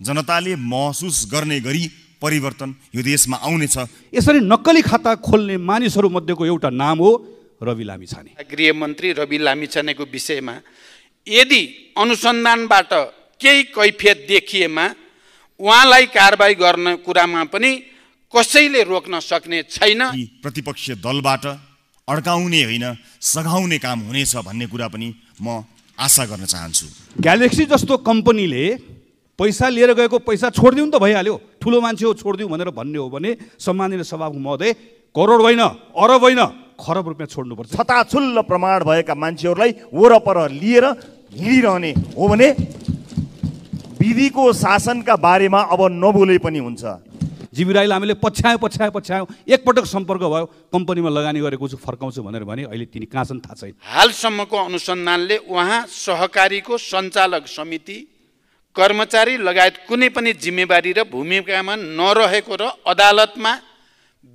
जनताले महसुस गर्ने गरी परिवर्तन यो देशमा आउनेछ। यसरी नक्कली खाता खोल्ने मानिसहरूमध्येको एउटा नाम हो रवि लामिछाने। गृहमन्त्री रवि लामिछानेको विषयमा यदि अनुसन्धानबाट केही कैफियत देखिएमा उहाँलाई कारवाही गर्ने कुरामा पनि कसैले रोक्न सक्ने छैन। प्रतिपक्षीय दलबाट अड्काउने होइन सघाउने काम हुनेछ भन्ने कुरा पनि म आशा गर्न चाहन्छु। ग्यालेक्सी जस्तो कम्पनीले पैसा लिएर गएको पैसा छोडिदिउँ नि त भइहाल्यो। ठुलो मान्छे हो छोडिदिउँ भनेर भन्ने हो भने सम्माननीय सभामुख महोदय करोड होइन अरब होइन खरब रुपियाँ छोड्नुपर्छ। छताछुल्ल प्रमाण भएका मान्छेहरूलाई वरपर लिएर हिँडिरहने हो भने विधिको शासनका बारेमा अब नबोले पनि हुन्छ। जीवी राईलाई हामीले पछ्यायो पछ्यायो पछ्यायो। एकपटक सम्पर्क भयो कम्पनीमा लगानी गरेको छु फर्काउँछु भनेर भने अहिले तिनी कहाँ छन् थाहा छैन। हालसम्मको अनुसन्धानले उहाँ सहकारीको सञ्चालक समिति कर्मचारी लगायत कुनै पनि जिम्मेवारी र भूमिकामा नरहेको र अदालतमा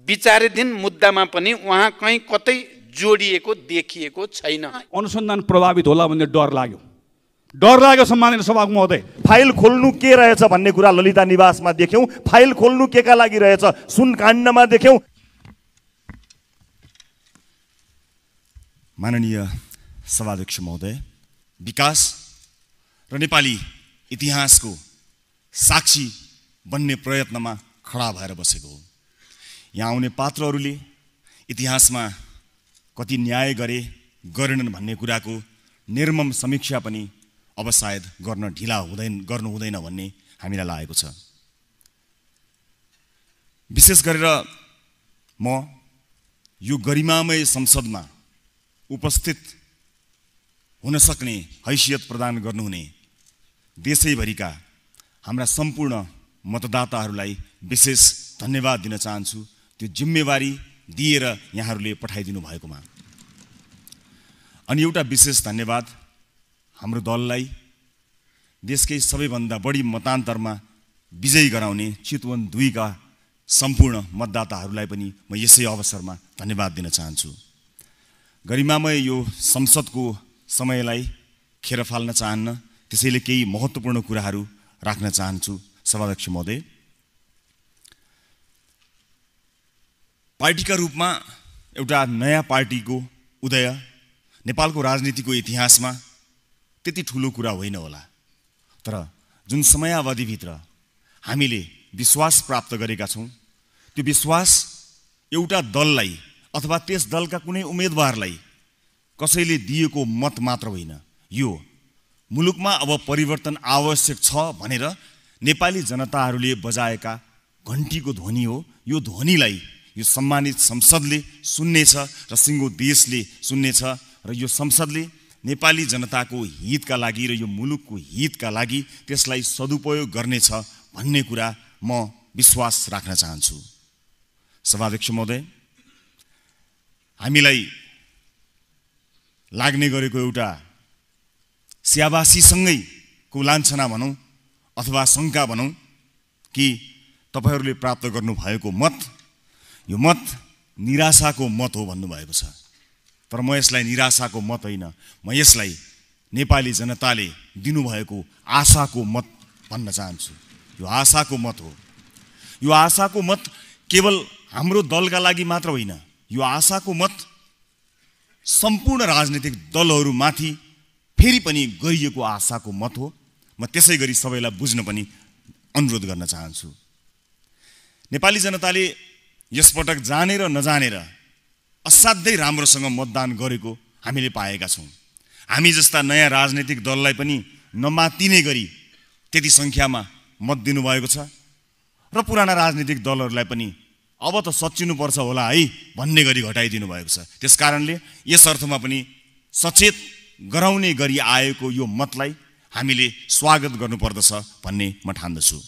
विचाराधीन मुद्दामा पनि उहाँ कहीँ कतै जोडिएको देखिएको छैन। अनुसन्धान प्रभावित होला भन्ने डर लाग्यो। डर लाग्यो सम्माननीय सभामुख महोदय फाइल खोल्नु के रहेछ भन्ने कुरा ललिता निवासमा देख्यौँ फाइल खोल्नु के का लागि रहेछ सुनकाण्डमा देख्यौँ। माननीय सभाध्यक्ष महोदय विकास र नेपाली इतिहासको साक्षी बन्ने प्रयत्नमा खडा भएर बसेको हो। यहाँ आउने पात्रहरूले इतिहासमा कति न्याय गरे गरेनन् भन्ने कुराको निर्मम समीक्षा पनि अब सायद गर्न ढिला हुँदैन गर्नु हुँदैन भन्ने हामीलाई लागेको छ। विशेष गरेर म यो गरिमामय संसदमा उपस्थित हुन सक्ने हैसियत प्रदान गर्नुहुने देशैभरिका हाम्रा सम्पूर्ण मतदाताहरूलाई विशेष धन्यवाद दिन चाहन्छु। त्यो जिम्मेवारी दिएर यहाँहरूले पठाइदिनु भएकोमा। अनि एउटा विशेष धन्यवाद हाम्रो दललाई। देशकै सबैभन्दा बढी मतान्तरमा विजयी गराउने चितवन दुईका सम्पूर्ण मतदाताहरूलाई पनि म यसै अवसरमा धन्यवाद दिन चाहन्छु। गरिमामय यो संसदको समयलाई खेर फाल्न चाहन्न त्यसैले केही महत्त्वपूर्ण कुराहरू राख्न चाहन्छु। सभाध्यक्ष महोदय पार्टीका रूपमा एउटा नयाँ पार्टीको उदय नेपालको राजनीतिको इतिहासमा त्यति ठुलो कुरा होइन होला। तर जुन समयावधिभित्र हामीले विश्वास प्राप्त गरेका छौँ त्यो विश्वास एउटा दललाई अथवा त्यस दलका कुनै उम्मेदवारलाई कसैले दिएको मत मात्र होइन। यो मुलुकमा अब परिवर्तन आवश्यक छ भनेर नेपाली जनताहरूले बजाएका घन्टीको ध्वनि हो। यो ध्वनिलाई यो सम्मानित संसदले सुन्नेछ र सिङ्गो देशले सुन्नेछ र यो संसदले नेपाली जनताको हितका लागि र यो मुलुकको हितका लागि त्यसलाई सदुपयोग गर्नेछ भन्ने कुरा म विश्वास राख्न चाहन्छु। सभाध्यक्ष महोदय हामीलाई लाग्ने गरेको एउटा स्याबासीसँगैको लान्छना भनौँ अथवा शङ्का भनौँ कि तपाईँहरूले प्राप्त गर्नुभएको मत यो मत निराशाको मत हो भन्नुभएको छ। तर म यसलाई निराशाको मत होइन। म यसलाई नेपाली जनताले दिनुभएको आशाको मत भन्न चाहन्छु। यो आशाको मत हो। यो आशाको मत केवल हाम्रो दलका लागि मात्र होइन। यो आशाको मत सम्पूर्ण राजनीतिक दलहरूमाथि फेरि पनि गरिएको आशाको मत हो। म त्यसै गरी सबैलाई बुझ्न पनि अनुरोध गर्न चाहन्छु। नेपाली जनताले यसपटक जानेर नजानेर असाध्यै राम्रोसँग मतदान गरेको हामीले पाएका छौँ। हामी जस्ता नयाँ राजनैतिक दललाई पनि नमातिने गरी त्यति सङ्ख्यामा मत दिनुभएको छ र पुराना राजनीतिक दलहरूलाई पनि अब त सचिनुपर्छ होला है भन्ने गरी घटाइदिनु भएको छ। त्यस कारणले यस अर्थमा पनि सचेत गराउने गरी आएको यो मतलाई हामीले स्वागत गर्नुपर्दछ भन्ने म ठान्दछु।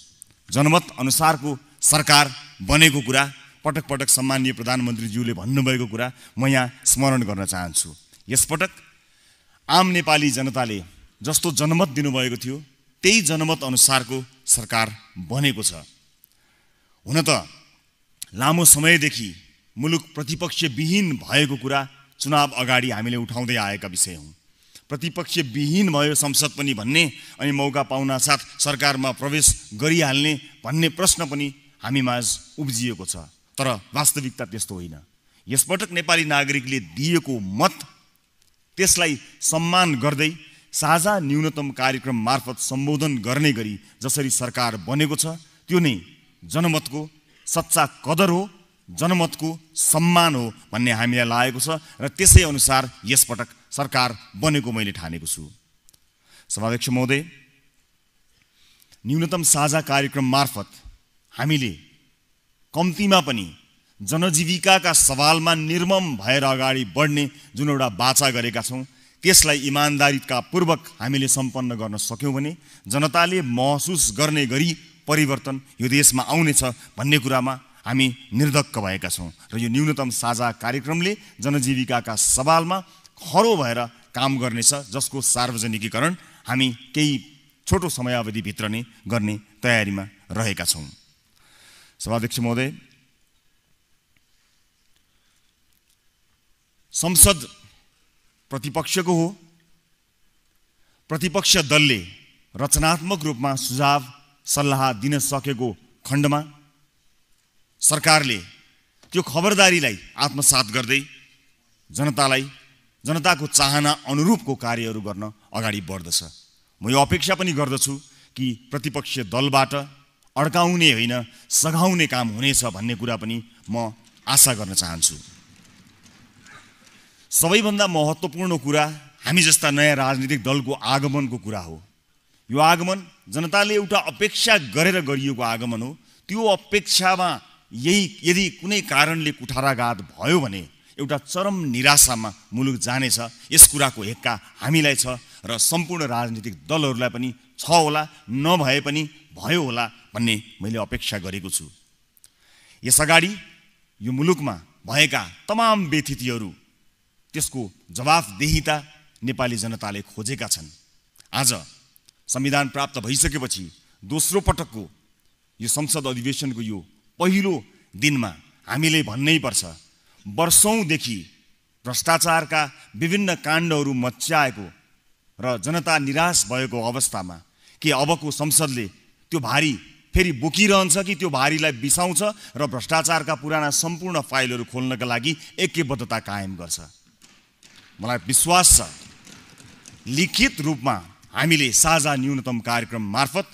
जनमत अनुसारको सरकार बनेको कुरा पटक पटक सम्मानीय प्रधानमन्त्रीज्यूले भन्नुभएको कुरा म यहाँ स्मरण गर्न चाहन्छु। यसपटक आम नेपाली जनताले जस्तो जनमत दिनुभएको थियो त्यही जनमत अनुसारको सरकार बनेको छ। हुन त लामो समयदेखि मुलुक प्रतिपक्षविहीन भएको कुरा चुनाव अगाडि हामीले उठाउँदै आएका विषय हुँ प्रतिपक्ष विहीन भयो संसद पनि भन्ने अनि मौका पाउना साथ सरकारमा प्रवेश गरिहाल्ने भन्ने प्रश्न पनि हामीमाझ उब्जिएको छ। तर वास्तविकता त्यस्तो होइन। यसपटक नेपाली नागरिकले दिएको मत त्यसलाई सम्मान गर्दै साझा न्यूनतम कार्यक्रम मार्फत सम्बोधन गर्ने गरी जसरी सरकार बनेको छ त्यो नै जनमतको सच्चा कदर हो जनमतको सम्मान हो भन्ने हामीलाई लागेको छ र त्यसै अनुसार यसपटक सरकार बनेको मैले ठानेको छु। सभाध्यक्ष महोदय न्यूनतम साझा कार्यक्रम मार्फत हामीले कम्तीमा पनि जनजीविकाका सवालमा निर्मम भएर अगाडि बढ्ने जुन एउटा बाचा गरेका छौँ त्यसलाई इमान्दारिता पूर्वक हामीले सम्पन्न गर्न सक्यौँ भने जनताले महसुस गर्ने गरी परिवर्तन यो देशमा आउनेछ भन्ने कुरामा हामी निर्धक्क भएका छौँ र यो न्यूनतम साझा कार्यक्रमले जनजीविकाका सवालमा खरो भएर काम गर्नेछ जसको सार्वजनिकीकरण हामी केही छोटो समयावधिभित्र नै गर्ने तयारीमा रहेका छौँ। सभाध्यक्ष महोदय संसद प्रतिपक्षको हो। प्रतिपक्ष दलले रचनात्मक रूपमा सुझाव सल्लाह दिन सकेको खण्डमा सरकारले त्यो खबरदारीलाई आत्मसात गर्दै जनतालाई जनताको चाहना अनुरूपको कार्यहरू गर्न अगाडि बढ्दछ। म यो अपेक्षा पनि गर्दछु कि प्रतिपक्ष दलबाट अड्काउने होइन सघाउने काम हुनेछ भन्ने कुरा पनि म आशा गर्न चाहन्छु। सबैभन्दा महत्त्वपूर्ण कुरा हामी जस्ता नयाँ राजनीतिक दलको आगमनको कुरा हो। यो आगमन जनताले एउटा अपेक्षा गरेर गरिएको आगमन हो। त्यो अपेक्षामा यही यदि कुनै कारणले कुठाराघात भयो भने एउटा चरम निराशामा मुलुक जानेछ यस कुराको हेक्का हामीलाई छ र सम्पूर्ण राजनीतिक दलहरूलाई पनि छ होला नभए पनि भयो होला भन्ने मैले अपेक्षा गरेको छु। यसअगाडि यो मुलुकमा भएका तमाम व्यथितिहरू त्यसको जवाफदेहिता नेपाली जनताले खोजेका छन्। आज संविधान प्राप्त भइसकेपछि दोस्रो पटकको यो संसद अधिवेशनको यो पहिलो दिनमा हामीले भन्नै पर्छ वर्षौँदेखि भ्रष्टाचारका विभिन्न काण्डहरू मच्याएको र जनता निराश भएको अवस्थामा के अबको संसदले त्यो भारी फेरि बोकिरहन्छ कि त्यो भारीलाई बिसाउँछ र भ्रष्टाचारका पुराना सम्पूर्ण फाइलहरू खोल्नका लागि एकबद्धता कायम गर्छ। मलाई विश्वास छ लिखित रूपमा हामीले साझा न्यूनतम कार्यक्रम मार्फत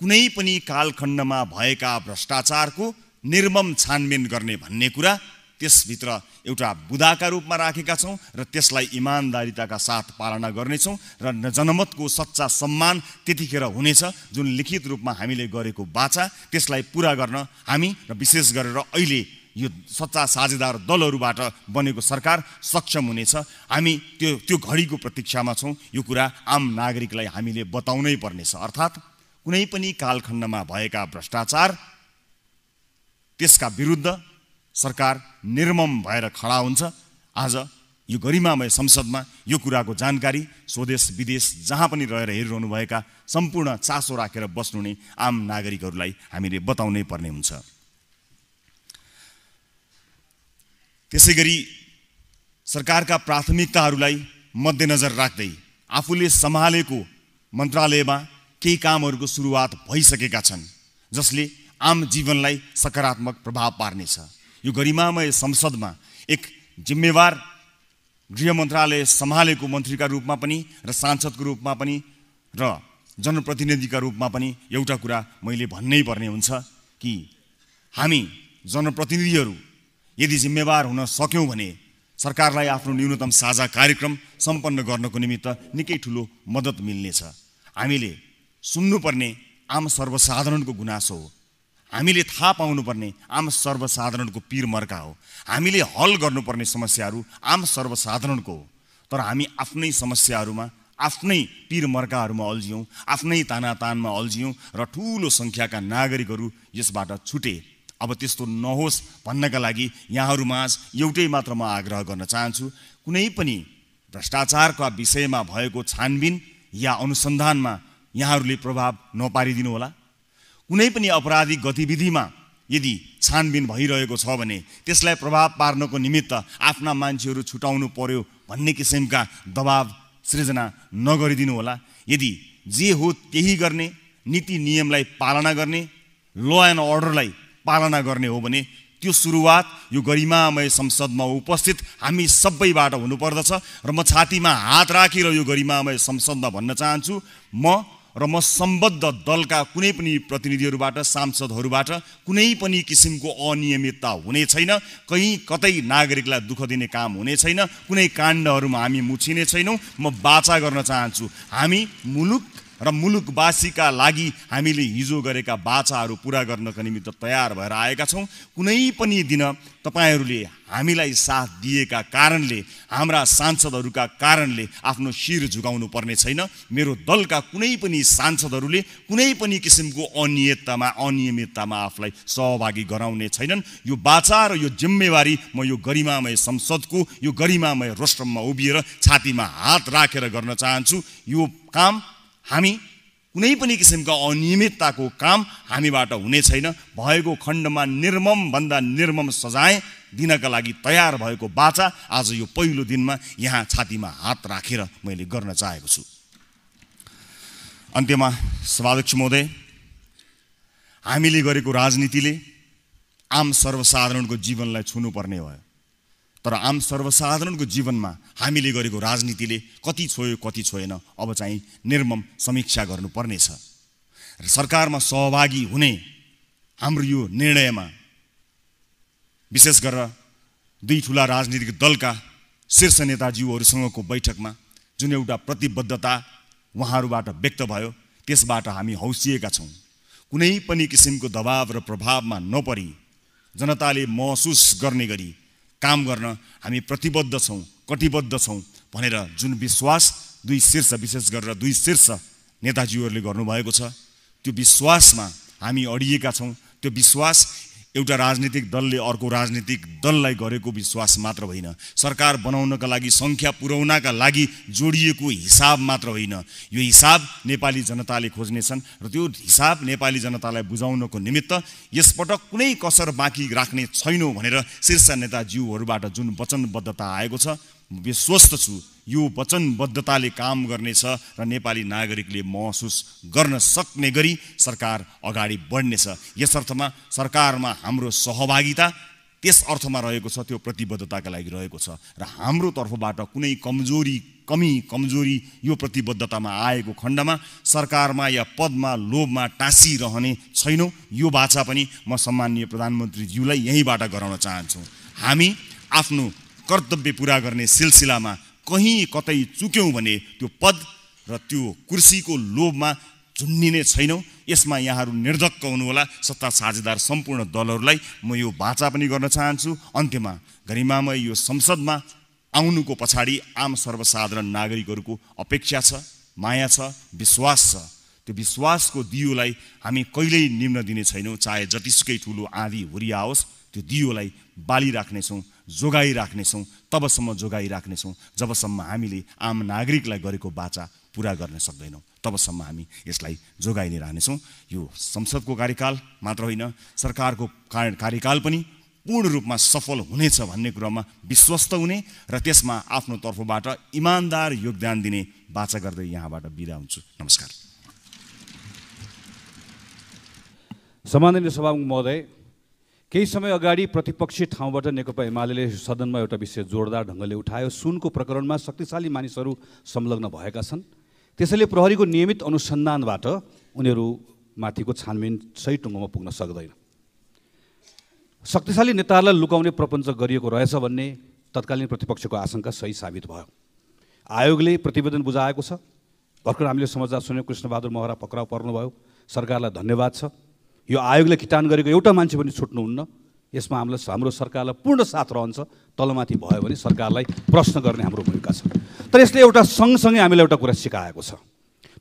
कुनै पनि कालखण्डमा भएका भ्रष्टाचारको निर्मम छानबिन गर्ने भन्ने कुरा त्यसभित्र एउटा बुदाका रूपमा राखेका छौँ र त्यसलाई इमान्दारिताका साथ पालना गर्नेछौँ र जनमतको सच्चा सम्मान त्यतिखेर हुनेछ जुन लिखित रूपमा हामीले गरेको बाचा त्यसलाई पुरा गर्न हामी र विशेष गरेर अहिले यो सच्चा साझेदार दलहरूबाट बनेको सरकार सक्षम हुनेछ। हामी त्यो त्यो घडीको प्रतीक्षामा छौँ। यो कुरा आम नागरिकलाई हामीले बताउनै पर्नेछ। अर्थात् कुनै पनि कालखण्डमा भएका भ्रष्टाचार त्यसका विरुद्ध सरकार निर्मम भएर खडा हुन्छ। आज यो गरिमामय संसदमा यो कुराको जानकारी स्वदेश विदेश जहाँ पनि रहेर हेरिरहनुभएका सम्पूर्ण चासो राखेर बस्नुहुने आम नागरिकहरूलाई हामीले बताउनै पर्ने हुन्छ। त्यसै गरी सरकारका प्राथमिकताहरूलाई मध्यनजर राख्दै आफूले सम्हालेको मन्त्रालयमा केही कामहरूको सुरुवात भइसकेका छन् जसले आम जीवनलाई सकारात्मक प्रभाव पार्नेछ। यो गरिमामय संसदमा एक जिम्मेवार गृह मन्त्रालय सम्हालेको मन्त्रीका रूपमा पनि र सांसदको रूपमा पनि र जनप्रतिनिधिका रूपमा पनि एउटा कुरा मैले भन्नै पर्ने हुन्छ कि हामी जनप्रतिनिधिहरू यदि जिम्मेवार हुन सक्यौँ भने सरकारलाई आफ्नो न्यूनतम साझा कार्यक्रम सम्पन्न गर्नको निमित्त निकै ठुलो मद्दत मिल्नेछ। हामीले सुन्नुपर्ने आम सर्वसाधारणको गुनासो हो। हामीले थाहा पाउनुपर्ने आम सर्वसाधारणको पिर मर्का हो। हामीले हल गर्नुपर्ने समस्याहरू आम सर्वसाधारणको हो। तर हामी आफ्नै समस्याहरूमा आफ्नै पिर मर्काहरूमा अल्झियौँ आफ्नै तानातानमा अल्झियौँ र ठुलो सङ्ख्याका नागरिकहरू यसबाट छुटे। अब त्यस्तो नहोस् भन्नका लागि यहाँहरूमाझ एउटै मात्र म आग्रह गर्न चाहन्छु कुनै पनि भ्रष्टाचारका विषयमा भएको छानबिन या अनुसन्धानमा यहाँहरूले प्रभाव नपारिदिनु होला कुनै पनि अपराधिक गतिविधिमा यदि छानबिन भइरहेको छ भने त्यसलाई प्रभाव पार्नको निमित्त आफ्ना मान्छेहरू छुटाउनु पर्यो भन्ने किसिमका दबाब सृजना नगरिदिनु होला। यदि जे हो त्यही गर्ने नीति नियमलाई पालना गर्ने ल एन्ड अर्डरलाई पालना गर्ने हो भने त्यो सुरुवात यो गरिमामय संसदमा उपस्थित हामी सबैबाट हुनुपर्दछ र म छातीमा हात राखेर यो गरिमामय संसदमा भन्न चाहन्छु। म र म सम्बद्ध दलका कुनै पनि प्रतिनिधिहरूबाट सांसदहरूबाट कुनै पनि किसिमको अनियमितता हुने छैन। कहीँ कतै नागरिकलाई दुःख दिने काम हुने छैन। कुनै काण्डहरूमा हामी मुछिने छैनौँ। म बाचा गर्न चाहन्छु। हामी मुलुक र मुलुकवासीका लागि हामीले हिजो गरेका बाचाहरू पुरा गर्नका निमित्त तयार भएर आएका छौँ। कुनै पनि दिन तपाईँहरूले हामीलाई साथ दिएका कारणले हाम्रा सांसदहरूका कारणले आफ्नो शिर झुकाउनु पर्ने छैन। मेरो दलका कुनै पनि सांसदहरूले कुनै पनि किसिमको अनियततामा अनियमिततामा आफूलाई सहभागी गराउने छैनन्। यो बाचा र यो जिम्मेवारी म यो गरिमामय संसदको यो गरिमामय रोस्ट्रममा उभिएर छातीमा हात राखेर गर्न चाहन्छु। यो काम हामी कुनै पनि किसिमका अनियमितताको काम हामीबाट हुने छैन। भएको खण्डमा निर्मम भन्दा निर्मम सजाय दिनका लागि तयार भएको बाचा आज यो पहिलो दिनमा यहाँ छातीमा हात राखेर मैले गर्न चाहेको छु। अन्त्यमा सभाध्यक्ष महोदय हामीले गरेको राजनीतिले आम सर्वसाधारणको जीवनलाई छुनुपर्ने भयो। तर आम सर्वसाधारणको जीवनमा हामीले गरेको राजनीतिले कति छोयो कति छोएन अब चाहिँ निर्मम समीक्षा गर्नुपर्नेछ। र सरकारमा सहभागी हुने हाम्रो यो निर्णयमा विशेष गरेर दुई ठुला राजनीतिक दलका शीर्ष नेताज्यूहरूसँगको बैठकमा जुन एउटा प्रतिबद्धता उहाँहरूबाट व्यक्त भयो त्यसबाट हामी हौसिएका छौँ। कुनै पनि किसिमको दबाव र प्रभावमा नपरी जनताले महसुस गर्ने गरी काम गर्न हामी प्रतिबद्ध छौँ कटिबद्ध छौँ भनेर जुन विश्वास दुई शीर्ष विशेष गरेर दुई शीर्ष नेताजीहरूले गर्नुभएको छ त्यो विश्वासमा हामी अडिएका छौँ। त्यो विश्वास एउटा राजनीतिक दलले अर्को राजनीतिक दललाई गरेको विश्वास मात्र होइन। सरकार बनाउनका लागि सङ्ख्या पुर्याउनका लागि जोडिएको हिसाब मात्र होइन। यो हिसाब नेपाली जनताले खोज्नेछन् र त्यो हिसाब नेपाली जनतालाई बुझाउनको निमित्त यसपटक कुनै कसर बाँकी राख्ने छैनौँ भनेर शीर्ष नेताज्यूहरूबाट जुन वचनबद्धता आएको छ विश्वस्त छु। यो वचनबद्धताले काम गर्नेछ र नेपाली नागरिकले महसुस गर्न सक्ने गरी सरकार अगाडि बढ्नेछ। यस अर्थमा सरकारमा हाम्रो सहभागिता त्यस अर्थमा रहेको छ त्यो प्रतिबद्धताका लागि रहेको छ र हाम्रो तर्फबाट कुनै कमजोरी कमी कमजोरी यो प्रतिबद्धतामा आएको खण्डमा सरकारमा या पदमा लोभमा टाँसिरहने छैनौँ। यो बाछा पनि म सम्मान्य प्रधानमन्त्रीज्यूलाई यहीँबाट गराउन चाहन्छु। हामी आफ्नो कर्तव्य पुरा गर्ने सिलसिलामा कहीँ कतै चुक्यौँ भने त्यो पद र त्यो कुर्सीको लोभमा झुन्निने छैनौँ। यसमा यहाँहरू निर्धक्क हुनुहोला। सत्ता साझेदार सम्पूर्ण दलहरूलाई म यो बाचा पनि गर्न चाहन्छु। अन्त्यमा गरिमामय यो संसदमा आउनुको पछाडि आम सर्वसाधारण नागरिकहरूको अपेक्षा छ माया छ विश्वास छ। त्यो विश्वासको दियोलाई हामी कहिल्यै निम्न दिने छैनौँ। चाहे जतिसुकै ठुलो आँधी हुरी आओस् त्यो दियोलाई बालिराख्नेछौँ जोगाइराख्नेछौँ तबसम्म जोगाइराख्नेछौँ जबसम्म हामीले आम नागरिकलाई गरेको बाचा पुरा गर्न सक्दैनौँ तबसम्म हामी यसलाई जोगाइ नै रहनेछौँ। यो संसदको कार्यकाल मात्र होइन सरकारको कार्यकाल पनि पूर्ण रूपमा सफल हुनेछ भन्ने कुरामा विश्वस्त हुने र त्यसमा आफ्नो तर्फबाट इमान्दार योगदान दिने बाचा गर्दै यहाँबाट बिदा हुन्छु। नमस्कार। सम्माननीय सभामुख महोदय केही समय अगाडि प्रतिपक्षी ठाउँबाट नेकपा एमाले सदनमा एउटा विषय जोरदार ढङ्गले उठायो। सुनको प्रकरणमा शक्तिशाली मानिसहरू संलग्न भएका छन्। त्यसैले प्रहरीको नियमित अनुसन्धानबाट उनीहरू माथिको छानबिन सही टुङ्गोमा पुग्न सक्दैन। शक्तिशाली नेताहरूलाई लुकाउने प्रपञ्च गरिएको रहेछ भन्ने तत्कालीन प्रतिपक्षको आशंका सही साबित भयो। आयोगले प्रतिवेदन बुझाएको छ। भर्खर हामीले समाचार सुन्यौँ कृष्णबहादुर महरा पक्राउ पर्नुभयो। सरकारलाई धन्यवाद छ। यो आयोगले किटान गरेको एउटा मान्छे पनि छुट्नुहुन्न। यसमा हामीलाई हाम्रो सरकारलाई पूर्ण साथ रहन्छ। तलमाथि भयो भने सरकारलाई प्रश्न गर्ने हाम्रो भूमिका छ। तर यसले एउटा सँगसँगै हामीलाई एउटा कुरा सिकाएको छ।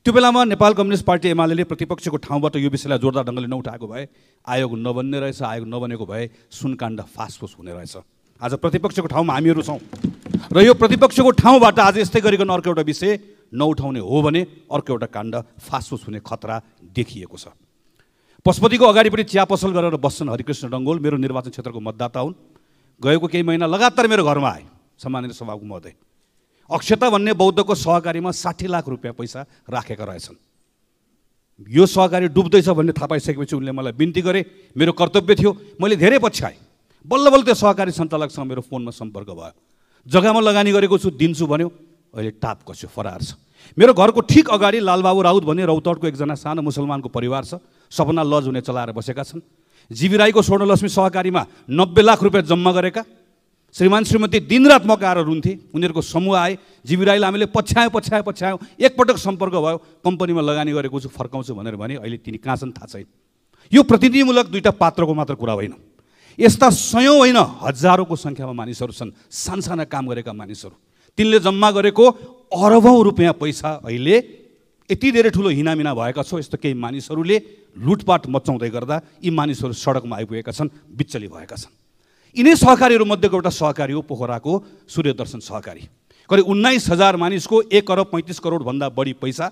त्यो बेलामा नेपाल कम्युनिस्ट पार्टी एमाले प्रतिपक्षको ठाउँबाट यो विषयलाई जोरदार ढङ्गले नउठाएको भए आयोग नबन्ने रहेछ आयोग नबनेको भए सुनकाण्ड फासफुस हुने रहेछ। आज प्रतिपक्षको ठाउँमा हामीहरू छौँ। र यो प्रतिपक्षको ठाउँबाट आज यस्तै गरिकन अर्को एउटा विषय नउठाउने हो भने अर्को एउटा काण्ड फासफुस हुने खतरा देखिएको छ। पशुपतिको अगाडिपट्टि चिया पसल गरेर बस्छन् हरिकृष्ण डङ्गोल मेरो निर्वाचन क्षेत्रको मतदाता हुन्। गएको केही महिना लगातार मेरो घरमा आए सम्मानित सभाको महोदय। अक्षता भन्ने बौद्धको सहकारीमा साठी लाख रुपियाँ पैसा राखेका रहेछन्। यो सहकारी डुब्दैछ भन्ने थाहा पाइसकेपछि उनले मलाई बिन्ती गरे। मेरो कर्तव्य थियो मैले धेरै पछ्याएँ बल्ल बल्ल त्यो सहकारी सञ्चालकसँग मेरो फोनमा सम्पर्क भयो। जग्गामा लगानी गरेको छु दिन्छु भन्यो। अहिले टाप कस्यो फरार छ। मेरो घरको ठिक अगाडि लालबाबु राउत भन्ने रौतडको एकजना सानो मुसलमानको परिवार छ। सपना लज हुने चलाएर बसेका छन्। जीवी राईको स्वर्णलक्ष्मी सहकारीमा नब्बे लाख रुपियाँ जम्मा गरेका। श्रीमान श्रीमती दिनरात मकाएर रुन्थे। उनीहरूको समूह आए। जीवी राईलाई हामीले पछ्यायौँ पछ्यायो पछ्यायौँ। एकपटक सम्पर्क भयो। कम्पनीमा लगानी गरेको छु फर्काउँछु भनेर भने अहिले तिनी कहाँ छन् थाहा छैन। यो प्रतिनिधिमूलक दुईवटा पात्रको मात्र कुरा होइन। यस्ता सयौँ होइन हजारौँको सङ्ख्यामा मानिसहरू छन्। सानसाना काम गरेका मानिसहरू। तिनले जम्मा गरेको अरबौँ रुपियाँ पैसा अहिले यति धेरै ठुलो हिनामिना भएका छौँ यस्तो केही मानिसहरूले लुटपाट मचाउँदै गर्दा यी मानिसहरू सडकमा आइपुगेका छन् बिच्चली भएका छन्। यिनै सहकारीहरू मध्येको एउटा सहकारी हो पोखराको सूर्यदर्शन सहकारी। करिब उन्नाइस हजार मानिसको एक अरब पैँतिस करोडभन्दा बढी पैसा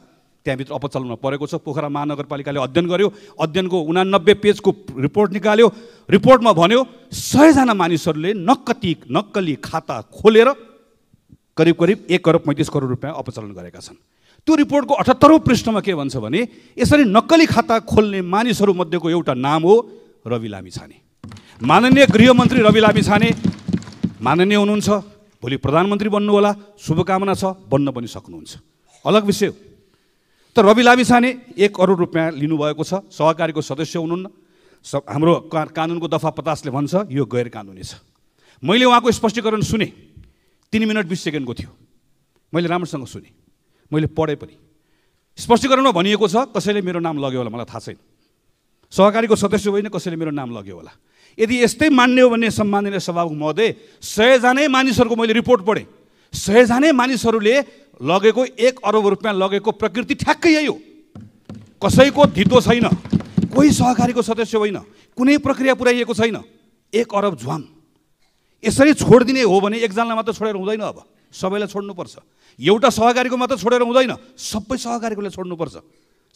त्यहाँभित्र अपचलनमा परेको छ। पोखरा महानगरपालिकाले अध्ययन गर्यो। अध्ययनको उनानब्बे पेजको रिपोर्ट निकाल्यो। रिपोर्टमा भन्यो सयजना मानिसहरूले नक्कती नक्कली खाता खोलेर करिब करिब एक अरब पैँतिस करोड रुपियाँ अपचलन गरेका छन्। त्यो रिपोर्टको अठहत्तरौँ पृष्ठमा के भन्छ भने यसरी नक्कली खाता खोल्ने मानिसहरूमध्येको एउटा नाम हो रवि लामी छाने। माननीय गृहमन्त्री रवि लामी छाने माननीय हुनुहुन्छ भोलि प्रधानमन्त्री बन्नु होला शुभकामना छ बन्न पनि सक्नुहुन्छ। अलग विषय हो। तर रवि लामी छाने एक करोड रुपियाँ लिनुभएको छ सहकारीको सदस्य हुनुहुन्न। स हाम्रो का कानुनको दफा पचासले भन्छ यो गैर कानुनी छ। मैले उहाँको स्पष्टीकरण सुने तिन मिनट बिस सेकेन्डको थियो। मैले राम्रोसँग सुने। मैले पढेँ पनि। स्पष्टीकरणमा भनिएको छ कसैले मेरो नाम लग्यो होला मलाई थाहा छैन। सहकारीको सदस्य होइन कसैले मेरो नाम लग्यो होला। यदि यस्तै मान्ने हो भने सम्माननीय सभामुख महोदय सयजनै मानिसहरूको मैले रिपोर्ट पढेँ। सयजनै मानिसहरूले लगेको एक अरब रुपियाँ लगेको प्रकृति ठ्याक्कै यही हो। कसैको धितो छैन कोही सहकारीको सदस्य होइन कुनै प्रक्रिया पुऱ्याइएको छैन। एक अरब झ्वाङ यसरी छोडिदिने हो भने एकजनालाई मात्र छोडेर हुँदैन अब। सबैलाई छोड्नुपर्छ। एउटा सहकारीको मात्र छोडेर हुँदैन सबै सहकारीकोले छोड्नुपर्छ।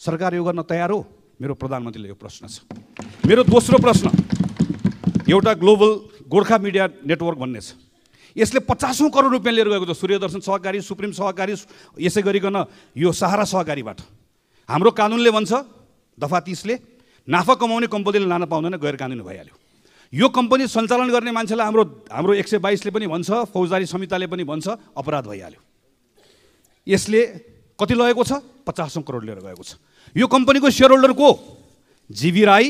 सरकार यो गर्न तयार हो? मेरो प्रधानमन्त्रीले यो प्रश्न छ। मेरो दोस्रो प्रश्न एउटा ग्लोबल गोर्खा मिडिया नेटवर्क भन्ने छ। यसले पचासौँ करोड रुपियाँ लिएर गएको छ सूर्यदर्शन सहकारी सुप्रिम सहकारी यसै गरिकन यो सहारा सहकारीबाट। हाम्रो कानुनले भन्छ दफा तिसले नाफा कमाउने कम्पनीले लान पाउँदैन गैर कानुनी भइहाल्यो। यो कम्पनी सञ्चालन गर्ने मान्छेलाई हाम्रो हाम्रो एक सय बाइसले पनि भन्छ फौजदारी संहिताले पनि भन्छ अपराध भइहाल्यो। यसले कति लगेको छ? पचासौँ करोड लिएर गएको छ। यो कम्पनीको सेयर होल्डर को? जिबी राई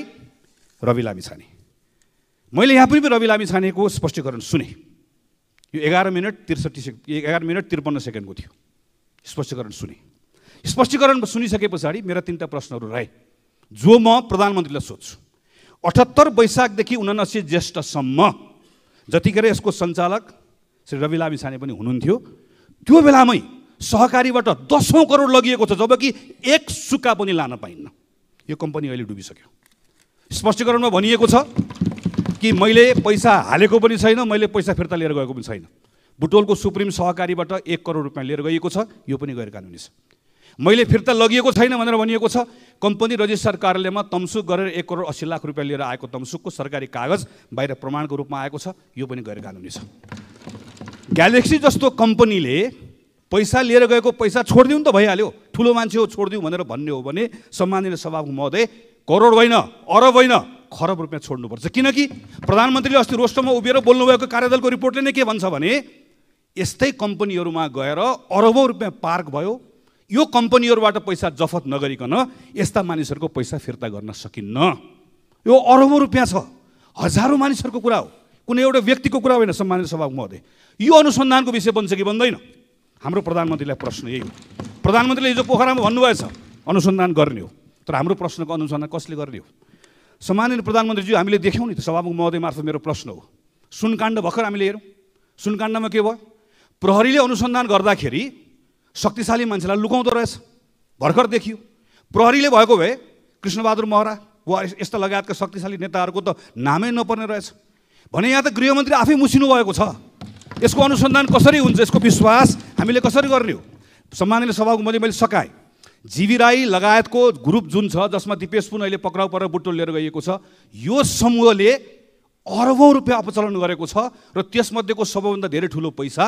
रवि लामी छाने मैले यहाँ पनि रवि लामी छानेको स्पष्टीकरण सुने। यो एघार मिनट त्रिसठी सेक एघार मिनट त्रिपन्न सेकेन्डको थियो। स्पष्टीकरण सुने। स्पष्टीकरण सुनिसके पछाडि मेरा तिनवटा प्रश्नहरू रहे जो म प्रधानमन्त्रीलाई सोध्छु। अठहत्तर वैशाखदेखि उनासी ज्येष्ठसम्म जतिखेर यसको सञ्चालक श्री रवि लामी छाने पनि हुनुहुन्थ्यो त्यो बेलामै सहकारीबाट दसौँ करोड लगिएको छ जबकि एक सुक्का पनि लान पाइन्न। यो कम्पनी अहिले डुबिसक्यो। स्पष्टीकरणमा भनिएको छ कि मैले पैसा हालेको पनि छैन मैले पैसा फिर्ता लिएर गएको पनि छैन। बुटोलको सुप्रिम सहकारीबाट एक करोड रुपियाँ लिएर गइएको छ यो पनि गैर कानुनी छ। मैले फिर्ता लगिएको छैन भनेर भनिएको छ। कम्पनी रजिस्ट्रार कार्यालयमा तमसुक गरेर एक करोड अस्सी लाख रुपियाँ लिएर आएको तमसुकको सरकारी कागज बाहिर प्रमाणको रूपमा आएको छ। यो पनि गैर कानुनी छ। ग्यालेक्सी जस्तो कम्पनीले पैसा लिएर गएको पैसा छोडिदिउँ त भइहाल्यो। ठुलो मान्छे हो छोडिदिउँ भनेर भन्ने हो भने सम्मानित सभामुख महोदय करोड होइन अरब होइन खरब रुपियाँ छोड्नुपर्छ। किनकि प्रधानमन्त्रीले अस्ति रोस्टरमा उभिएर बोल्नुभएको कार्यदलको रिपोर्टले नै के भन्छ भने यस्तै कम्पनीहरूमा गएर अरबौँ रुपियाँ पार्क भयो यो कम्पनीहरूबाट पैसा जफत नगरिकन यस्ता मानिसहरूको पैसा फिर्ता गर्न सकिन्न। यो अरबौँ रुपियाँ छ। हजारौँ मानिसहरूको कुरा हो। कुनै एउटा व्यक्तिको कुरा होइन सम्मानित सभामुख महोदय। यो अनुसन्धानको विषय बन्छ कि बन्दैन? हाम्रो प्रधानमन्त्रीलाई प्रश्न यही हो। प्रधानमन्त्रीले हिजो पोखरामा भन्नुभएछ अनुसन्धान गर्ने हो। तर हाम्रो प्रश्नको अनुसन्धान कसले गर्ने हो? सम्मानित प्रधानमन्त्रीज्यू हामीले देख्यौँ नि त सभामुख महोदय मार्फत मेरो प्रश्न हो। सुनकाण्ड भर्खर हामीले हेरौँ सुनकाण्डमा के भयो? प्रहरीले अनुसन्धान गर्दाखेरि शक्तिशाली मान्छेलाई लुकाउँदो रहेछ। भर्खर देखियो। प्रहरीले भएको भए कृष्णबहादुर महरा वा यस्ता लगायतका शक्तिशाली नेताहरूको त नामै नपर्ने रहेछ। भने यहाँ त गृहमन्त्री आफै मुसिनु भएको छ। यसको अनुसन्धान कसरी हुन्छ यसको विश्वास हामीले कसरी गर्ने हो सभाको मैले मैले सकाएँ जीवी राई लगायतको ग्रुप जुन छ जसमा दिपेश पुन अहिले पक्राउ परेर बुटोल लिएर गइएको छ यो समूहले अरबौँ रुपियाँ अपचलन गरेको छ र त्यसमध्येको सबैभन्दा धेरै ठुलो पैसा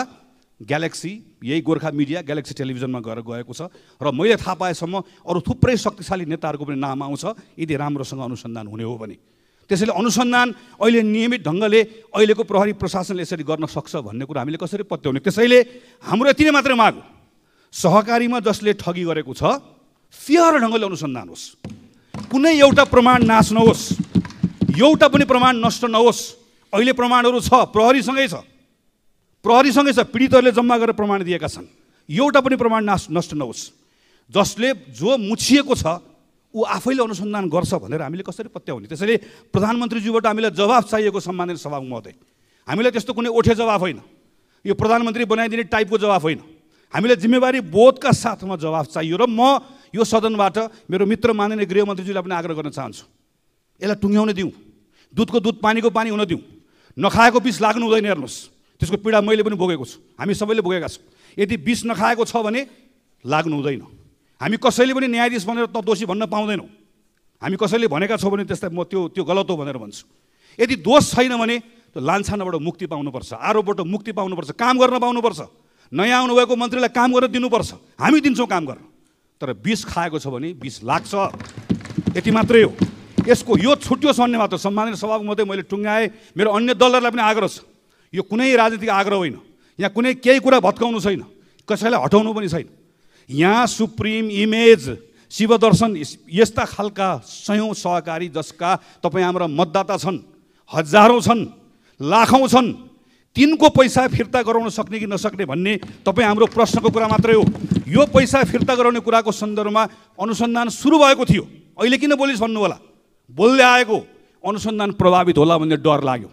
ग्यालेक्सी यही गोर्खा मिडिया ग्यालेक्सी टेलिभिजनमा गएर गएको छ। र मैले थाहा पाएसम्म अरू थुप्रै शक्तिशाली नेताहरूको पनि नाम आउँछ। यदि राम्रोसँग अनुसन्धान हुने हो भने। त्यसैले अनुसन्धान अहिले नियमित ढङ्गले अहिलेको प्रहरी प्रशासनले यसरी गर्न सक्छ भन्ने कुरा हामीले कसरी पत्याउने? त्यसैले हाम्रो यति नै मात्रै माग। सहकारीमा जसले ठगी गरेको छ फेयर ढङ्गले अनुसन्धान होस्। कुनै एउटा प्रमाण नाश नहोस्। एउटा पनि प्रमाण नष्ट नहोस्। अहिले प्रमाणहरू छ प्रहरीसँगै छ। प्रहरीसँगै छ पीडितहरूले जम्मा गरेर प्रमाण दिएका छन्। एउटा पनि प्रमाण नाश नष्ट नहोस्। जसले जो मुछिएको छ ऊ आफैले अनुसन्धान गर्छ भनेर हामीले कसरी पत्याउने? त्यसैले प्रधानमन्त्रीज्यूबाट हामीलाई जवाफ चाहिएको सम्मानित सभा महोदय हामीलाई त्यस्तो कुनै ओठे जवाफ होइन। यो प्रधानमन्त्री बनाइदिने टाइपको जवाफ होइन। हामीलाई जिम्मेवारी बोधका साथमा जवाफ चाहियो र म यो सदनबाट मेरो मित्र माननीय गृहमन्त्रीज्यूलाई पनि आग्रह गर्न चाहन्छु। यसलाई टुङ्ग्याउन दिउँ। दुधको दुध पानीको पानी हुन दिउँ। नखाएको बिस लाग्नु हुँदैन हेर्नुहोस्। त्यसको पीडा मैले पनि भोगेको छु। हामी सबैले भोगेका छौँ। यदि बिस नखाएको छ भने लाग्नु हुँदैन। हामी कसैले पनि न्यायाधीश भनेर त दोषी भन्न पाउँदैनौँ। हामी कसैले भनेका छौँ भने त्यसलाई म त्यो त्यो गलत हो भनेर भन्छु। यदि दोष छैन भने त्यो लान्छानाबाट मुक्ति पाउनुपर्छ आरोपबाट मुक्ति पाउनुपर्छ काम गर्न पाउनुपर्छ। नयाँ आउनुभएको मन्त्रीलाई काम गर्न दिनुपर्छ। हामी दिन्छौँ काम गर्न। तर बिस खाएको छ भने बिस लाग्छ। यति मात्रै हो। यसको यो छुट्योस् भन्ने मात्र सम्मानित सभाको मात्रै मैले टुङ्गाएँ मेरो अन्य दलहरूलाई पनि आग्रह छ। यो कुनै राजनीतिक आग्रह होइन। यहाँ कुनै केही कुरा भत्काउनु छैन। कसैलाई हटाउनु पनि छैन। यहाँ सुप्रिम इमेज शिवदर्शन यस्ता खालका सयौँ सहकारी जसका तपाईँ हाम्रा मतदाता छन् हजारौँ छन् लाखौँ छन् तिनको पैसा फिर्ता गराउन सक्ने कि नसक्ने भन्ने तपाईँ हाम्रो प्रश्नको कुरा मात्रै हो। यो पैसा फिर्ता गराउने कुराको सन्दर्भमा अनुसन्धान सुरु भएको थियो। अहिले किन बोलिस् भन्नु होला बोल्दै आएको। अनुसन्धान प्रभावित होला भन्ने डर लाग्यो।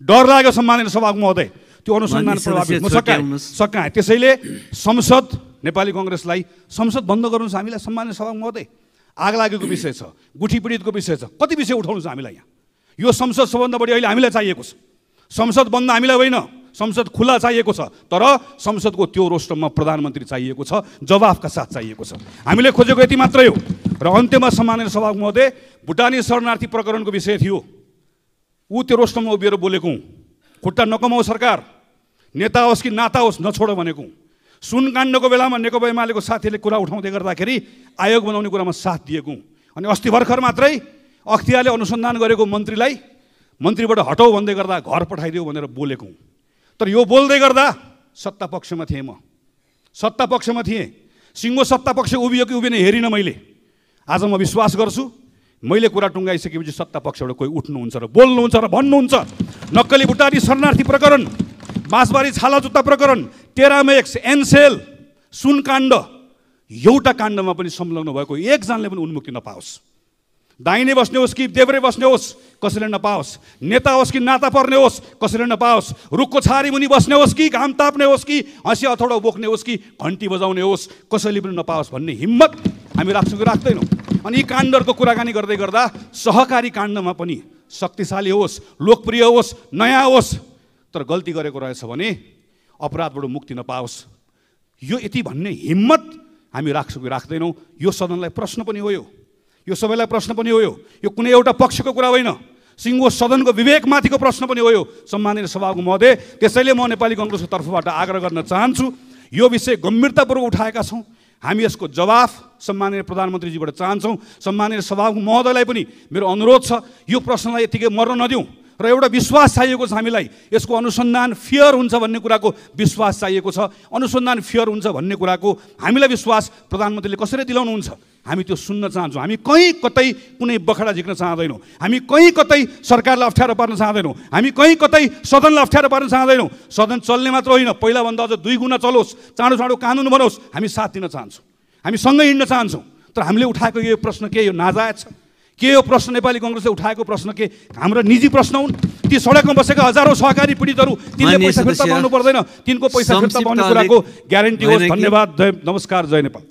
डर लाग्यो सम्मानित सभाको महोदय। त्यो अनुसन्धान प्रभावित। म सकाएँ। सकाएँ। त्यसैले संसद नेपाली कङ्ग्रेसलाई संसद बन्द गर्नुहोस् हामीलाई सम्मानित सभाको महोदय। आग लागेको विषय छ गुठी पीडितको विषय छ। कति विषय उठाउनु छ हामीलाई यहाँ? यो संसद सबभन्दा बढी अहिले हामीलाई चाहिएको छ। संसद बन्द हामीलाई होइन। संसद खुला चाहिएको छ। तर संसदको त्यो रोस्टममा प्रधानमन्त्री चाहिएको छ जवाफका साथ चाहिएको छ। हामीले खोजेको यति मात्रै हो। र अन्त्यमा सम्मानित सभाको महोदय भुटानी शरणार्थी प्रकरणको विषय थियो। ऊ त्यो रोस्टममा उभिएर बोलेको। हुँ खुट्टा नकमाऊ सरकार। नेता होस् कि नाता होस् नछोड भनेको। सुनकाण्डको बेलामा नेकपा एमालेको साथीले कुरा उठाउँदै गर्दाखेरि आयोग बनाउने कुरामा साथ दिएको। अनि अस्ति भर्खर मात्रै अख्तियारले अनुसन्धान गरेको मन्त्रीलाई मन्त्रीबाट हटाउ भन्दै गर्दा घर पठाइदियो भनेर बोलेको। तर यो बोल्दै गर्दा सत्ता पक्षमा थिएँ म। सत्ता पक्षमा थिएँ। सिङ्गो सत्ता पक्ष उभियो कि उभिएन हेरिनँ मैले। आज म विश्वास गर्छु। मैले कुरा टुङ्गाइसकेपछि सत्ता पक्षबाट कोही उठ्नुहुन्छ र बोल्नुहुन्छ र भन्नुहुन्छ। नक्कली भुटानी शरणार्थी प्रकरण बाँसबारी छाला जुत्ता प्रकरण टेरामेक्स एनसेल सुनकाण्ड एउटा काण्डमा पनि संलग्न भएको एकजनाले पनि उन्मुक्ति नपाओस्। दाहिने बस्ने होस् कि देब्रे बस्ने होस् कसैले नपाओस्। नेता होस् कि नाता पर्ने होस् कसैले नपाओस्। रुखको छारी मुनि बस्ने होस् कि घाम ताप्ने होस् कि हँसी अथौडा बोक्ने होस् कि घन्टी बजाउने होस् कसैले पनि नपाओस् भन्ने हिम्मत हामी राख्छौँ कि राख्दैनौँ। अनि यी काण्डहरूको कुराकानी गर्दै गर्दा सहकारी काण्डमा पनि शक्तिशाली होस् लोकप्रिय होस् नयाँ होस् तर गल्ती गरेको रहेछ भने अपराधबाट मुक्ति नपाओस्। यो यति भन्ने हिम्मत हामी राख्छौँ कि राख्दैनौँ यो सदनलाई प्रश्न पनि हो यो। सबैलाई प्रश्न पनि हो यो। कुनै एउटा पक्षको कुरा होइन। सिङ्गो सदनको विवेकमाथिको प्रश्न पनि हो यो। सम्मानित सभाको महोदय त्यसैले म नेपाली कङ्ग्रेसको तर्फबाट आग्रह गर्न चाहन्छु यो विषय गम्भीरतापूर्वक उठाएका छौँ। हामी यसको जवाफ सम्माननीय प्रधानमन्त्रीजीबाट चाहन्छौँ। सम्माननीय सभाको महोदयलाई पनि मेरो अनुरोध छ यो प्रश्नलाई यतिकै मर्न नदिउँ र एउटा विश्वास चाहिएको छ हामीलाई। यसको अनुसन्धान फियर हुन्छ भन्ने कुराको विश्वास चाहिएको छ। अनुसन्धान फियर हुन्छ भन्ने कुराको हामीलाई विश्वास प्रधानमन्त्रीले कसरी दिलाउनुहुन्छ? हामी त्यो सुन्न चाहन्छौँ। हामी कहीँ कतै कुनै बखडा झिक्न चाहँदैनौँ। हामी कहीँ कतै सरकारलाई अप्ठ्यारो पार्न चाहँदैनौँ। हामी कहीँ कतै सदनलाई अप्ठ्यारो पार्न चाहँदैनौँ। सदन चल्ने मात्र होइन। पहिलाभन्दा अझ दुई गुणा चलोस् चाँडो चाँडो कानुन बनोस्। हामी साथ दिन चाहन्छौँ। हामी सँगै हिँड्न चाहन्छौँ। तर हामीले उठाएको यो प्रश्न के? यो नाजायज छ। के यो प्रश्न नेपाली कङ्ग्रेसले उठाएको प्रश्न के? हाम्रो निजी प्रश्न हुन्। ती सडकमा बसेका हजारौँ सहकारी पीडितहरू तिनले पैसा फिर्ता पाउनु पर्दैन। तिनको पैसा फिर्ता पाउने कुराको ग्यारेन्टी होस्। धन्यवाद। जय नमस्कार। जय नेपाल।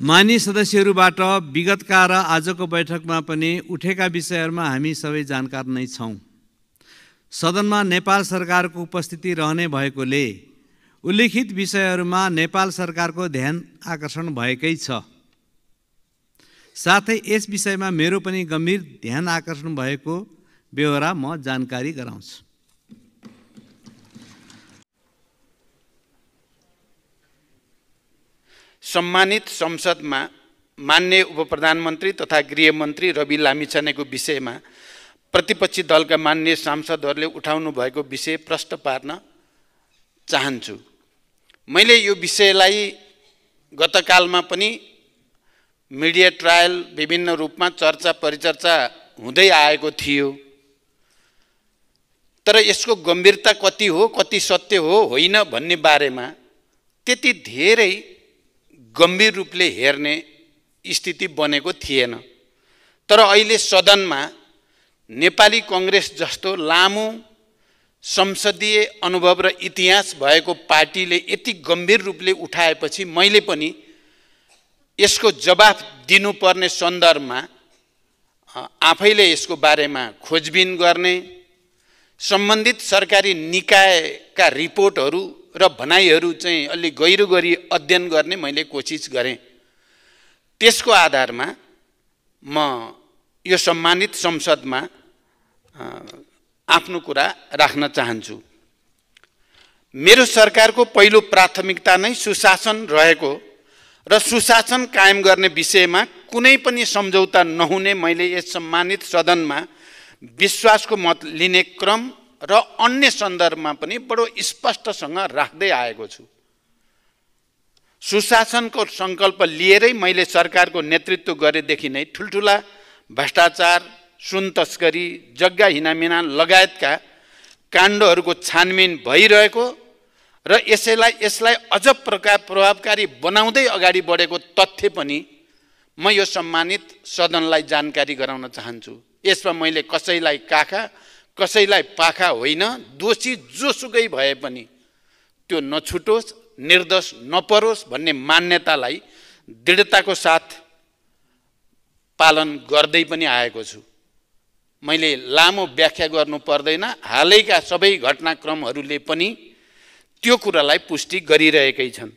मानी सदस्यहरूबाट विगतका र आजको बैठकमा पनि उठेका विषयहरूमा हामी सबै जानकार नै छौँ। सदनमा नेपाल सरकारको उपस्थिति रहने भएकोले उल्लेखित विषयहरूमा नेपाल सरकारको ध्यान आकर्षण भएकै छ। साथै यस विषयमा मेरो पनि गम्भीर ध्यान आकर्षण भएको बेहोरा म जानकारी गराउँछु। सम्मानित संसदमा मान्य उपप्रधानमन्त्री तथा गृहमन्त्री रवि लामिछानेको विषयमा प्रतिपक्षी दलका मान्य सांसदहरूले उठाउनु भएको विषय प्रष्ट पार्न चाहन्छु। मैले यो विषयलाई गतकालमा पनि मिडिया ट्रायल विभिन्न रूपमा चर्चा परिचर्चा हुँदै आएको थियो। तर यसको गम्भीरता कति हो कति सत्य हो होइन भन्ने बारेमा त्यति धेरै गम्भीर रूपले हेर्ने स्थिति बनेको थिएन। तर अहिले सदनमा नेपाली कङ्ग्रेस जस्तो लामो संसदीय अनुभव र इतिहास भएको पार्टीले यति गम्भीर रूपले उठाएपछि मैले पनि यसको जवाफ दिनुपर्ने सन्दर्भमा आफैले यसको बारेमा खोजबिन गर्ने सम्बन्धित सरकारी निकायका रिपोर्टहरू र भनाइहरू चाहिँ अलि गहिरो गरी अध्ययन गर्ने मैले कोसिस गरेँ। त्यसको आधारमा म यो सम्मानित संसदमा आफ्नो कुरा राख्न चाहन्छु। मेरो सरकारको पहिलो प्राथमिकता नै सुशासन रहेको र सुशासन कायम गर्ने विषयमा कुनै पनि सम्झौता नहुने मैले यस सम्मानित सदनमा विश्वासको मत लिने क्रम र अन्य सन्दर्भमा पनि बडो स्पष्टसँग राख्दै आएको छु। सुशासनको सङ्कल्प लिएरै मैले सरकारको नेतृत्व गरेदेखि नै ठुल्ठुला भ्रष्टाचार सुन तस्करी जग्गा हिनामिना लगायतका काण्डहरूको छानबिन भइरहेको र यसैलाई यसलाई अझ प्रकार प्रभावकारी बनाउँदै अगाडि बढेको तथ्य पनि म यो सम्मानित सदनलाई जानकारी गराउन चाहन्छु। यसमा मैले कसैलाई काखा कसैलाई पाखा होइन दोषी जोसुकै भए पनि त्यो नछुटोस् निर्दोष नपरोस् भन्ने मान्यतालाई दृढताको साथ पालन गर्दै पनि आएको छु। मैले लामो व्याख्या गर्नु पर्दैन। हालैका सबै घटनाक्रमहरूले पनि त्यो कुरालाई पुष्टि गरिरहेकै छन्।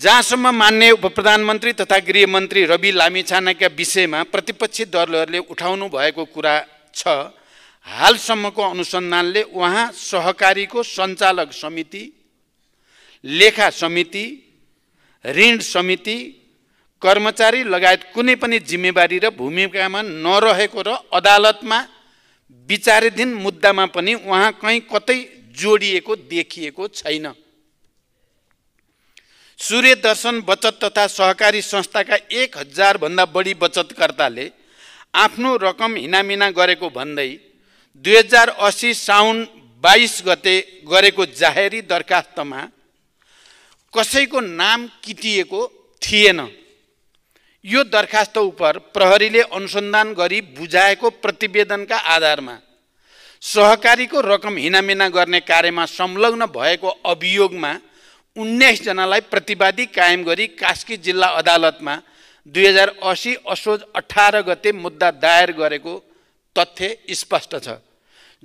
जहाँसम्म मान्य उप प्रधानमन्त्री तथा गृहमन्त्री रवि लामिछानेका विषयमा प्रतिपक्षी दलहरूले उठाउनु भएको कुरा छ हालसम्मको अनुसन्धानले उहाँ सहकारीको सञ्चालक समिति लेखा समिति ऋण समिति कर्मचारी लगायत कुनै पनि जिम्मेवारी र भूमिकामा नरहेको र अदालतमा विचाराधीन मुद्दामा पनि उहाँ कहीँ कतै जोडिएको देखिएको छैन। सूर्य दर्शन बचत तथा सहकारी संस्थाका एक हजारभन्दा बढी बचतकर्ताले आफ्नो रकम हिनामिना गरेको भन्दै दुई हजार असी साउन बाइस गते गरेको जाहेरी दरखास्तमा कसैको नाम किटिएको थिएन। यो दरखास्त उप प्रहरीले अनुसन्धान गरी बुझाएको प्रतिवेदनका आधारमा सहकारीको रकम हिनामिना गर्ने कार्यमा संलग्न भएको अभियोगमा उन्नाइसजनालाई प्रतिवादी कायम गरी कास्की जिल्ला अदालतमा दुई हजार असी असोज अठार गते मुद्दा दायर गरेको तथ्य स्पष्ट छ।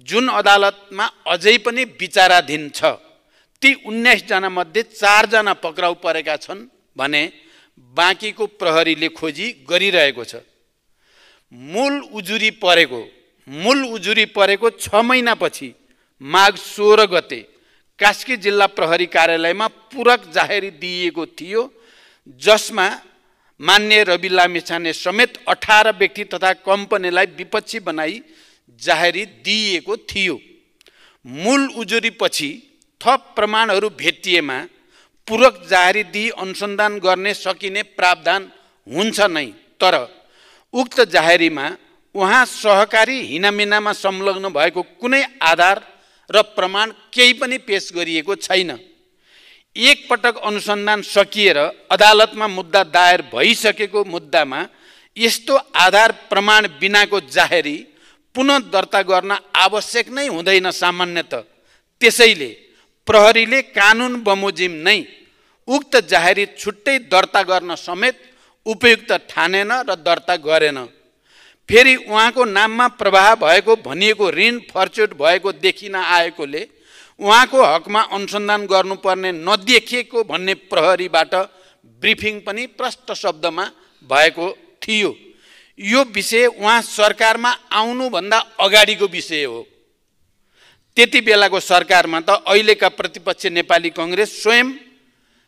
जुन अदालतमा अझै पनि विचाराधीन छ ती उन्नाइसजना मध्ये चारजना पक्राउ परेका छन् भने बाँकीको प्रहरीले खोजी गरिरहेको छ। मूल उजुरी परेको मूल उजुरी परेको छ महिनापछि माघ सोह्र गते कास्की जिल्ला प्रहरी कार्यालयमा पूरक जाहेरी दिइएको थियो जसमा मान्य रवि लामिछाने समेत अठार व्यक्ति तथा कम्पनीलाई विपक्षी बनाई जाहेरी दिइएको थियो। मूल उजुरीपछि थप प्रमाणहरू भेटिएमा पूरक जाहेरी दिई अनुसन्धान गर्ने सकिने प्रावधान हुन्छ नै तर उक्त जाहेरीमा उहाँ सहकारी हिनामिनामा संलग्न भएको कुनै आधार र प्रमाण केही पनि पेस गरिएको छैन। एकपटक अनुसन्धान सकिएर अदालतमा मुद्दा दायर भइसकेको मुद्दामा यस्तो आधार प्रमाण बिनाको जाहेरी पुनः दर्ता गर्न आवश्यक नै हुँदैन सामान्यत। त्यसैले प्रहरीले कानुन बमोजिम नै उक्त जाहेरी छुट्टै दर्ता गर्न समेत उपयुक्त ठानेन र दर्ता गरेन। फेरि उहाँको नाममा प्रवाह भएको भनिएको ऋण फर्चुट भएको देखिन आएकोले उहाँको हकमा अनुसन्धान गर्नुपर्ने नदेखिएको भन्ने प्रहरीबाट ब्रिफिङ पनि प्रष्ट शब्दमा भएको थियो। यो विषय उहाँ सरकारमा आउनुभन्दा अगाडिको विषय हो। त्यति बेलाको सरकारमा त अहिलेका प्रतिपक्ष नेपाली कङ्ग्रेस स्वयं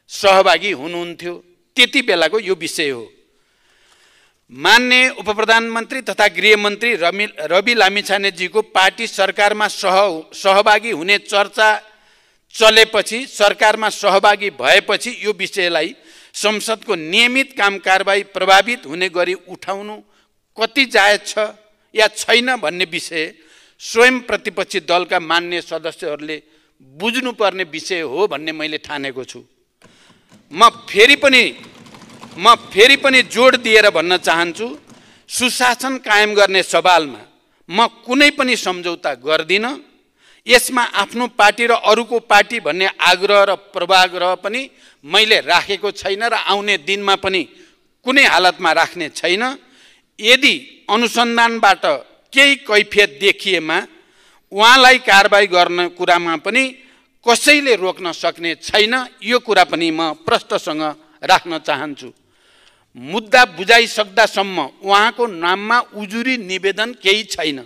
सहभागी हुनुहुन्थ्यो। त्यति बेलाको यो विषय हो। मान्य उप प्रधानमन्त्री तथा गृहमन्त्री रवि रवि लामिछानेजीको पार्टी सरकारमा सह सहभागी हुने चर्चा चलेपछि सरकारमा सहभागी भएपछि यो विषयलाई संसदको नियमित काम कारबाही प्रभावित हुने गरी उठाउनु कति जायज छ या छैन भन्ने विषय स्वयं प्रतिपक्षी दलका मान्य सदस्यहरूले बुझ्नुपर्ने विषय हो भन्ने मैले ठानेको छु। म फेरि पनि म फेरि पनि जोड दिएर भन्न चाहन्छु सुशासन कायम गर्ने सवालमा म कुनै पनि सम्झौता गर्दिनँ। यसमा आफ्नो पार्टी र अरूको पार्टी भन्ने आग्रह र प्रवाग्रह पनि मैले राखेको छैन र आउने दिनमा पनि कुनै हालतमा राख्ने छैन। यदि अनुसन्धानबाट केही कैफियत देखिएमा उहाँलाई कारवाही गर्ने कुरामा पनि कसैले रोक्न सक्ने छैन यो कुरा पनि म प्रष्टसँग राख्न चाहन्छु। मुद्दा बुझाइसक्दासम्म उहाँको नाममा उजुरी निवेदन केही छैन।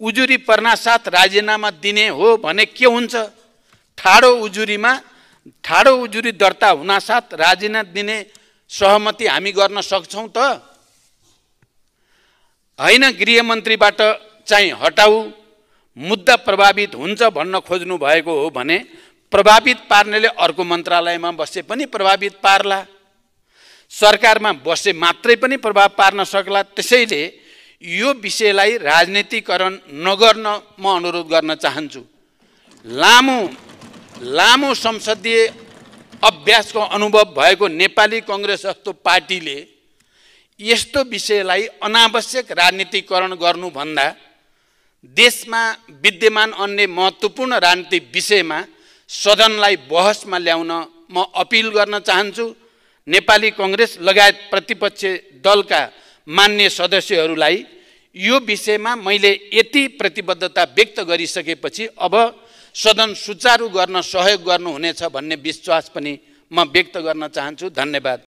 उजुरी पर्नासाथ राजीनामा दिने हो भने के हुन्छ? ठाडो उजुरीमा ठाडो उजुरी दर्ता हुनासाथ राजीनामा दिने सहमति हामी गर्न सक्छौँ त? होइन गृहमन्त्रीबाट चाहिँ हटाऊ। मुद्दा प्रभावित हुन्छ भन्न खोज्नु भएको हो भने प्रभावित पार्नेले अर्को मन्त्रालयमा बसे पनि प्रभावित पार्ला। सरकारमा बसे मात्रै पनि प्रभाव पार्न सक्ला। त्यसैले यो विषयलाई राजनीतिकरण नगर्न म अनुरोध गर्न चाहन्छु। लामो लामो संसदीय अभ्यासको अनुभव भएको नेपाली कङ्ग्रेस जस्तो पार्टीले यस्तो विषयलाई अनावश्यक राजनीतिकरण गर्नुभन्दा देशमा विद्यमान अन्य महत्त्वपूर्ण राजनीतिक विषयमा सदनलाई बहसमा ल्याउन म अपिल गर्न चाहन्छु। नेपाली कङ्ग्रेस लगायत प्रतिपक्ष दलका मान्य सदस्यहरूलाई यो विषयमा मैले यति प्रतिबद्धता व्यक्त गरिसकेपछि अब सदन सुचारू गर्न सहयोग गर्नुहुनेछ भन्ने विश्वास पनि म व्यक्त गर्न चाहन्छु। धन्यवाद।